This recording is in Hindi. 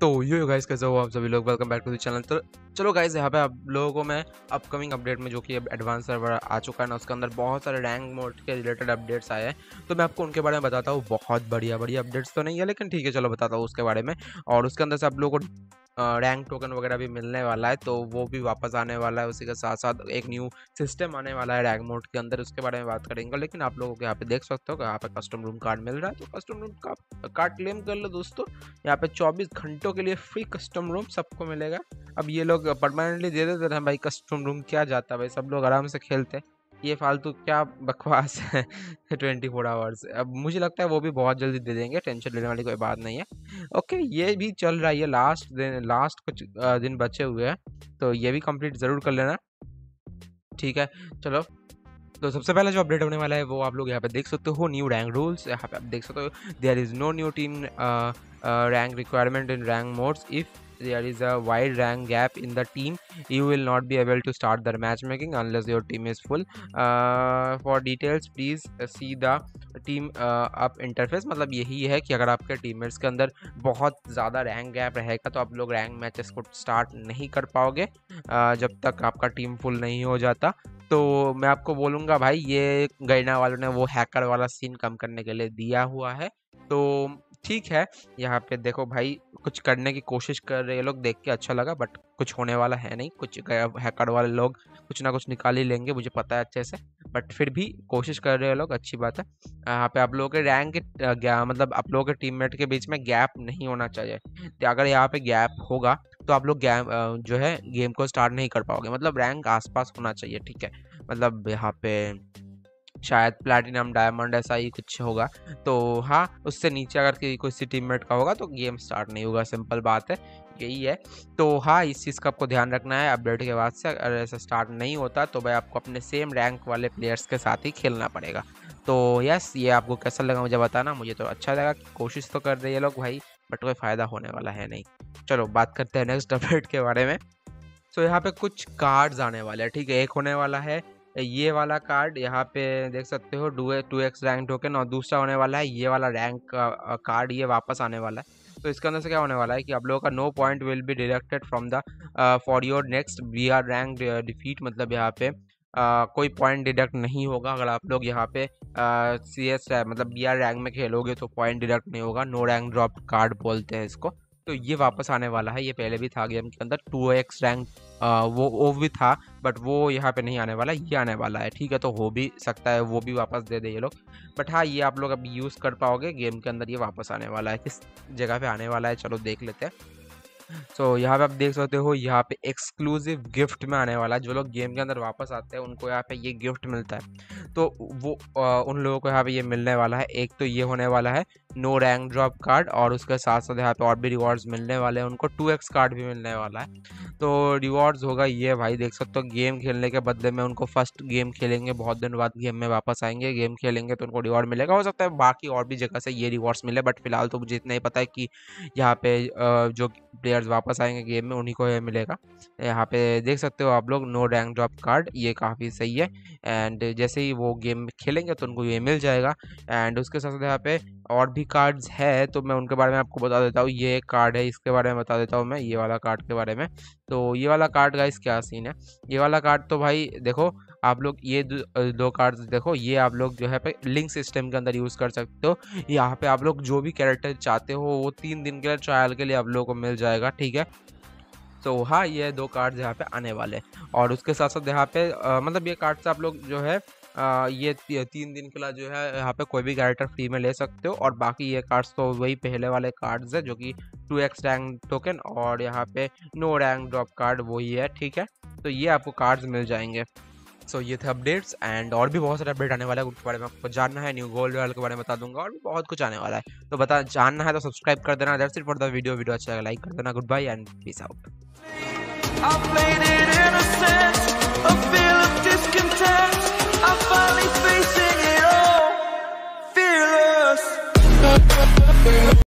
तो यो गाइस कैसे हो आप सभी लोग? Welcome back to the channel तो चलो गाइस यहाँ पे आप लोगों को मैं अपकमिंग अपडेट में जो कि एडवांस सर्वर आ चुका है ना, उसके अंदर बहुत सारे रैंक मोड के रिलेटेड अपडेट्स आए हैं। तो मैं आपको उनके बारे में बताता हूँ, बहुत बढ़िया बढ़िया अपडेट्स तो नहीं है, लेकिन ठीक है, चलो बताता हूँ उसके बारे में। और उसके अंदर से आप लोगों को रैंक टोकन वगैरह भी मिलने वाला है तो वो भी वापस आने वाला है, उसी के साथ साथ एक न्यू सिस्टम आने वाला है रैंक मोड के अंदर, उसके बारे में बात करेंगे। लेकिन आप लोगों को यहाँ पे देख सकते हो कि यहाँ पे कस्टम रूम कार्ड मिल रहा है। तो कस्टम रूम का कार्ड क्लेम कर लो दोस्तों, यहाँ पे 24 घंटों के लिए फ्री कस्टम रूम सबको मिलेगा। अब ये लोग परमानेंटली दे देते हैं, भाई कस्टम रूम क्या जाता है भाई, सब लोग आराम से खेलते ये फालतू क्या बकवास है? ट्वेंटी फोर आवर्स अब मुझे लगता है वो भी बहुत जल्दी दे देंगे, टेंशन लेने वाली कोई बात नहीं है। ओके, ये भी चल रहा है लास्ट दिन लास्ट कुछ दिन बचे हुए हैं तो ये भी कंप्लीट ज़रूर कर लेना। ठीक है, चलो। तो सबसे पहले जो अपडेट होने वाला है, वो आप लोग यहाँ पे देख सकते हो न्यू रैंक रूल्स यहाँ पे आप देख सकते हो there is no new team rank requirement in rank modes if there is a wide rank gap in the team. You will not be able to start the matchmaking unless your team is full. Uh, for details please see the team up interface मतलब यही है कि अगर आपके टीममेट्स के अंदर बहुत ज़्यादा रैंक गैप रहेगा तो आप लोग रैंक मैचेस को स्टार्ट नहीं कर पाओगे uh, जब तक आपका टीम फुल नहीं हो जाता। तो मैं आपको बोलूँगा भाई ये गैना वालों ने वो हैकर वाला सीन कम करने के लिए दिया हुआ है। तो ठीक है यहाँ पे देखो भाई कुछ करने की कोशिश कर रहे लोग, देख के अच्छा लगा बट कुछ होने वाला है नहीं, कुछ हैकर वाले लोग, कुछ ना कुछ निकाल ही लेंगे, मुझे पता है अच्छे से बट फिर भी कोशिश कर रहे हैं लोग, अच्छी बात है। यहाँ पे आप लोगों के रैंक मतलब आप लोगों के टीममेट के बीच में गैप नहीं होना चाहिए। तो अगर यहाँ पे गैप होगा तो आप लोग गैप जो है गेम को स्टार्ट नहीं कर पाओगे। मतलब रैंक आसपास होना चाहिए, ठीक है? मतलब यहाँ पे शायद प्लैटिनम डायमंड ऐसा ही कुछ होगा। तो हाँ उससे नीचे अगर किसी टीममेट का होगा तो गेम स्टार्ट नहीं होगा सिंपल बात है, यही है। तो हाँ इस चीज़ का आपको ध्यान रखना है अपडेट के बाद से अगर ऐसा स्टार्ट नहीं होता तो भाई आपको अपने सेम रैंक वाले प्लेयर्स के साथ ही खेलना पड़ेगा। तो यस ये आपको कैसा लगा मुझे बताना, मुझे तो अच्छा लगा कोशिश तो कर रहे ये लोग भाई, बट कोई फ़ायदा होने वाला है नहीं। चलो, बात करते हैं नेक्स्ट अपडेट के बारे में। तो यहाँ पे कुछ कार्ड्स आने वाले हैं, ठीक है, एक होने वाला है ये वाला कार्ड यहाँ पे देख सकते हो do two X rank token और दूसरा होने वाला है ये वाला रैंक कार्ड ये वापस आने वाला है। तो इसके अंदर से क्या होने वाला है कि आप लोगों का no point will be deducted from the for your next B R rank defeat मतलब यहाँ पे Uh, कोई पॉइंट डिडक्ट नहीं होगा। अगर आप लोग यहाँ पे सी एस मतलब बी आर रैंक में खेलोगे तो पॉइंट डिडक्ट नहीं होगा। नो रैंक ड्रॉप कार्ड बोलते हैं इसको। तो ये वापस आने वाला है ये पहले भी था गेम के अंदर टू एक्स रैंक वो वो भी था बट वो यहाँ पे नहीं आने वाला ये आने वाला है ठीक है तो हो भी सकता है वो भी वापस दे दे ये लोग। बट हाँ ये आप लोग अभी यूज़ कर पाओगे गेम के अंदर ये वापस आने वाला है किस जगह पे आने वाला है चलो देख लेते हैं। सो so, यहाँ पे आप देख सकते हो यहाँ पे एक्सक्लूसिव गिफ्ट में आने वाला है जो लोग गेम के अंदर वापस आते हैं उनको यहाँ पे ये गिफ्ट मिलता है। तो वो आ, उन लोगों को यहाँ पे ये मिलने वाला है एक तो ये होने वाला है नो रैंक ड्रॉप कार्ड और उसके साथ साथ यहाँ पे और भी रिवॉर्ड्स मिलने वाले हैं। उनको टू एक्स कार्ड भी मिलने वाला है। तो रिवॉर्ड्स होगा ये भाई, देख सकते हो गेम खेलने के बदले में उनको फ़र्स्ट गेम खेलेंगे, बहुत दिन बाद गेम में वापस आएँगे। गेम खेलेंगे तो उनको रिवॉर्ड मिलेगा। हो सकता है बाकी और भी जगह से ये रिवॉर्ड्स मिले बट फ़िलहाल तो मुझे इतना ही पता है कि यहाँ पे जो प्लेयर्स वापस आएँगे गेम में, उन्हीं को ये मिलेगा। यहाँ पे देख सकते हो आप लोग नो रैंक ड्रॉप कार्ड ये काफ़ी सही है। एंड जैसे ही वो गेम खेलेंगे तो उनको ये मिल जाएगा। एंड उसके साथ साथ यहाँ पे और भी कार्ड्स है तो मैं उनके बारे में आपको बता देता हूँ। ये एक कार्ड है इसके बारे में बता देता हूँ मैं ये वाला कार्ड के बारे में। तो ये वाला कार्ड का क्या सीन है? ये वाला कार्ड तो भाई देखो आप लोग ये दो कार्ड्स देखो ये आप लोग जो है पे लिंक सिस्टम के अंदर यूज़ कर सकते हो। यहाँ पे आप लोग जो भी कैरेक्टर चाहते हो वो तीन दिन के लिए ट्रायल के लिए आप लोगों को मिल जाएगा ठीक है? तो हाँ ये दो कार्ड्स यहाँ पे आने वाले और उसके साथ साथ यहाँ पे आ, मतलब ये कार्ड से आप लोग जो है आ, ये तीन दिन के लिए जो है यहाँ पे कोई भी कैरेक्टर फ्री में ले सकते हो और बाकी ये कार्ड्स तो वही पहले वाले कार्ड्स है जो कि टू एक्स रैंक टोकन और यहाँ पे नो रैंक ड्रॉप कार्ड वही है ठीक है? तो ये आपको कार्ड्स मिल जाएँगे। सो so, ये थे अपडेट्स एंड और भी बहुत सारे अपडेट आने वाले हैं उनके बारे में आपको जानना है न्यू गोल्ड वाले के बारे में बता दूँगा और भी बहुत कुछ आने वाला है। तो बता जानना है तो सब्सक्राइब कर देना that's it for the video video अच्छा लगा लाइक कर देना good bye and peace out